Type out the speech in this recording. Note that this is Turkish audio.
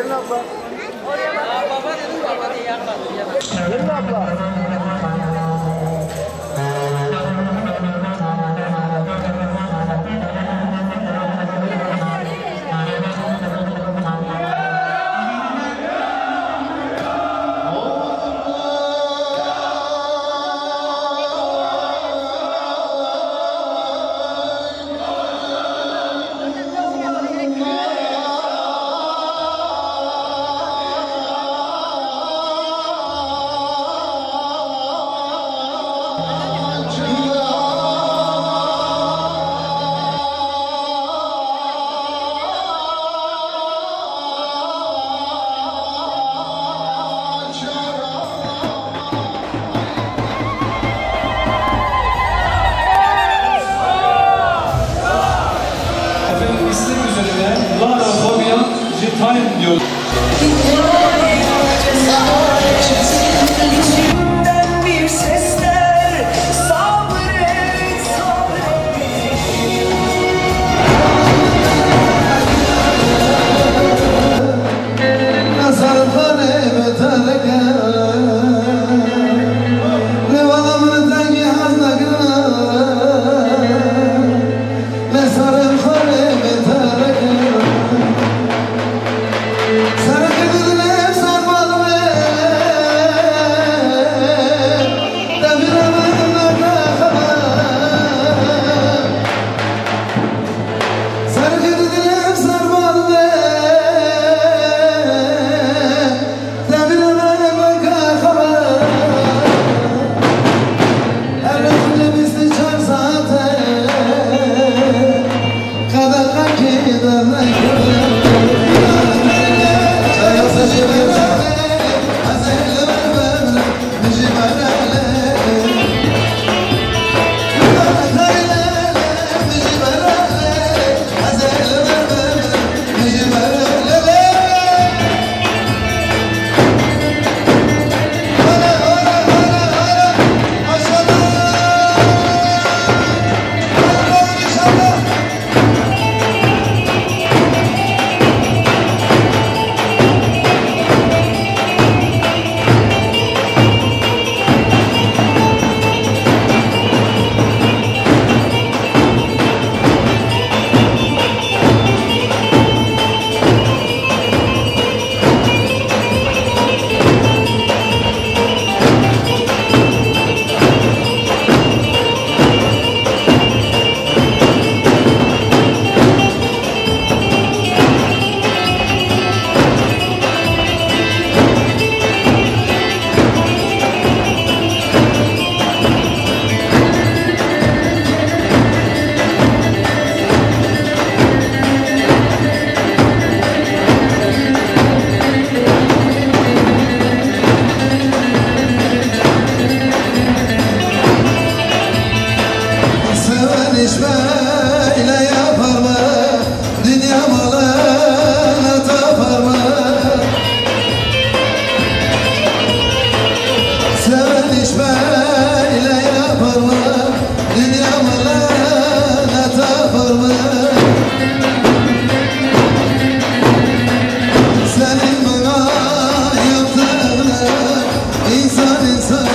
Şöyle bir tane bakalım isterseniz. Gelin abla. inside.